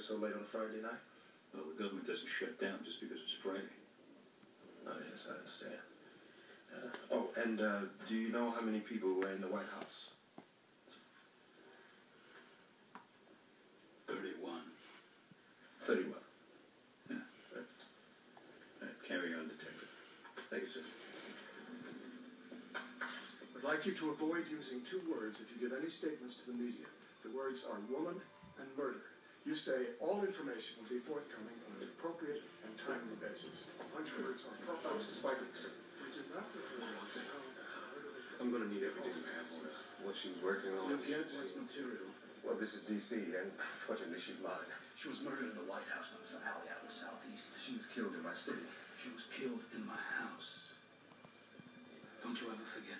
or so late on Friday night? Well, the government doesn't shut down just because it's Friday. Oh, yes, I understand. Uh, oh, and uh, do you know how many people were in the White House? 31. 31. Yeah. Right. Right, carry on, detective. Thank you, sir. I'd like you to avoid using two words if you give any statements to the media. The words are woman and murder. You say all information will be forthcoming on an appropriate and timely basis. Punch words are Oh, proper. Mr. Spikey, sir. We did not refer to I'm going to need everything you have this. What she was working on. Yet was material. Well, this is D.C., and fortunately, she's mine. She was murdered in the White House on some alley out in the southeast. She was killed in my city. She was killed in my house. Don't you ever forget that?